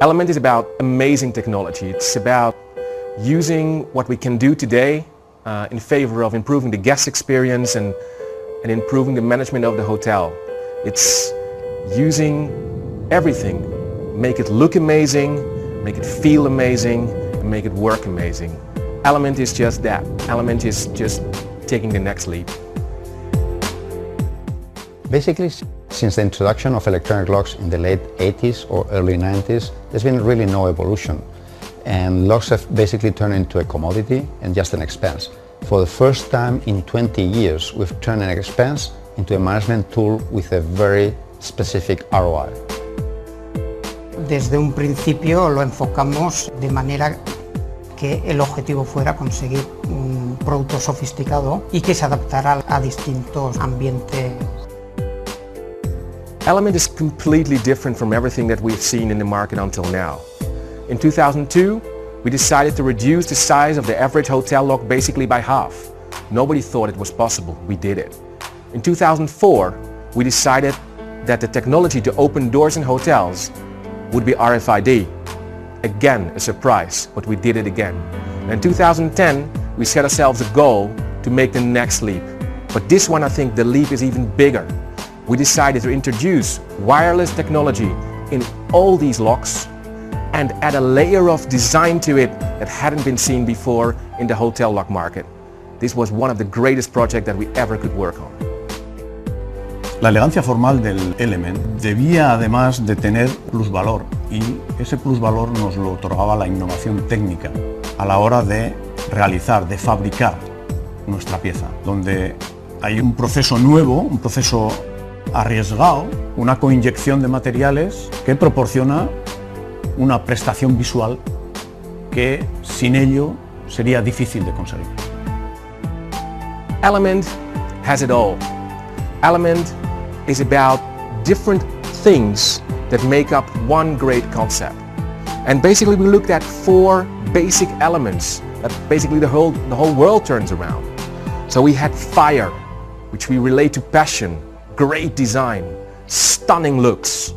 Element is about amazing technology. It's about using what we can do today uh, in favor of improving the guest experience and, and improving the management of the hotel. It's using everything, make it look amazing, make it feel amazing, and make it work amazing. Element is just that. Element is just taking the next leap. Basically, since the introduction of electronic locks in the late 80s or early 90s, there's been really no evolution. And locks have basically turned into a commodity and just an expense. For the first time in 20 years, we've turned an expense into a management tool with a very specific ROI. Desde un principio lo enfocamos de manera que el objetivo fuera conseguir un producto sofisticado y que se adaptara a distintos ambientes Element is completely different from everything that we've seen in the market until now. In 2002, we decided to reduce the size of the average hotel lock basically by half. Nobody thought it was possible. We did it. In 2004, we decided that the technology to open doors in hotels would be RFID. Again, a surprise, but we did it again. In 2010, we set ourselves a goal to make the next leap. But this one, I think the leap is even bigger we decided to introduce wireless technology in all these locks and add a layer of design to it that hadn't been seen before in the hotel lock market. This was one of the greatest projects that we ever could work on. La elegancia formal del Element debía además de tener plusvalor y ese plusvalor nos lo otorgaba la innovación técnica a la hora de realizar, de fabricar nuestra pieza, donde hay un proceso nuevo, un proceso arriesgado, una coinyección de materiales que proporciona una prestación visual que sin ello sería difícil de conseguir. Element has it all. Element is about different things that make up one great concept. And basically we looked at four basic elements that basically the whole, the whole world turns around. So we had fire, which we relate to passion, great design, stunning looks.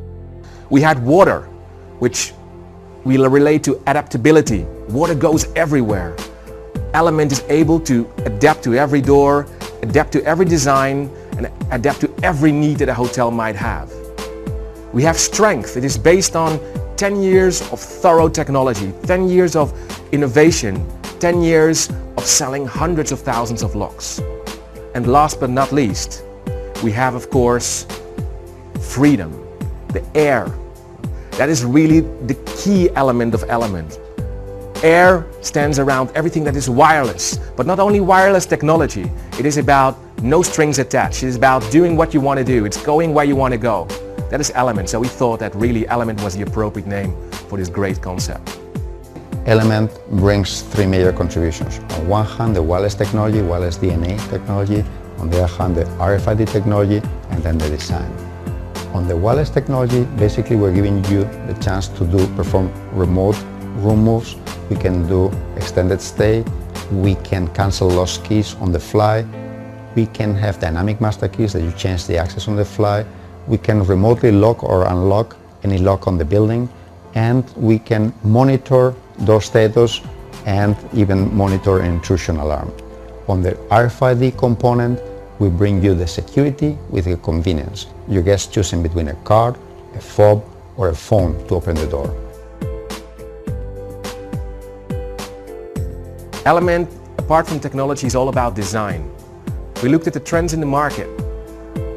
We had water, which we relate to adaptability. Water goes everywhere. Element is able to adapt to every door, adapt to every design, and adapt to every need that a hotel might have. We have strength. It is based on 10 years of thorough technology, 10 years of innovation, 10 years of selling hundreds of thousands of locks. And last but not least, we have, of course, freedom, the air. That is really the key element of Element. Air stands around everything that is wireless, but not only wireless technology. It is about no strings attached. It is about doing what you want to do. It's going where you want to go. That is Element. So we thought that really Element was the appropriate name for this great concept. Element brings three major contributions. On one hand, the wireless technology, wireless DNA technology, on the other hand, the RFID technology, and then the design. On the wireless technology, basically we're giving you the chance to do perform remote room moves. We can do extended stay. We can cancel lost keys on the fly. We can have dynamic master keys that you change the access on the fly. We can remotely lock or unlock any lock on the building. And we can monitor door status and even monitor intrusion alarm. On the RFID component, we bring you the security with the convenience. Your guest choosing between a card, a fob, or a phone to open the door. Element, apart from technology, is all about design. We looked at the trends in the market.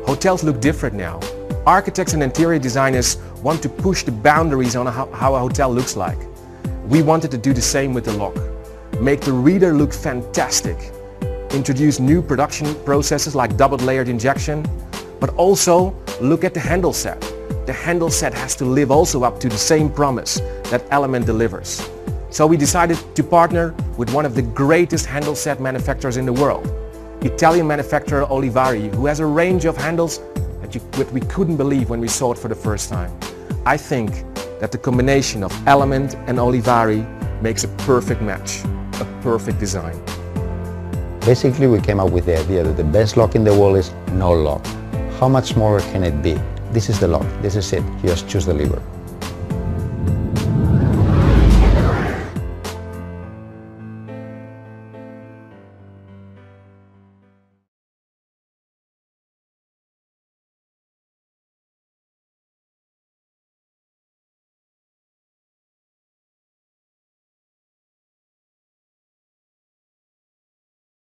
Hotels look different now. Architects and interior designers want to push the boundaries on how a hotel looks like. We wanted to do the same with the lock. Make the reader look fantastic introduce new production processes like double layered injection, but also look at the handle set. The handle set has to live also up to the same promise that Element delivers. So we decided to partner with one of the greatest handle set manufacturers in the world, Italian manufacturer Olivari, who has a range of handles that, you, that we couldn't believe when we saw it for the first time. I think that the combination of Element and Olivari makes a perfect match, a perfect design. Basically, we came up with the idea that the best lock in the world is no lock. How much smaller can it be? This is the lock. This is it. You just choose the lever.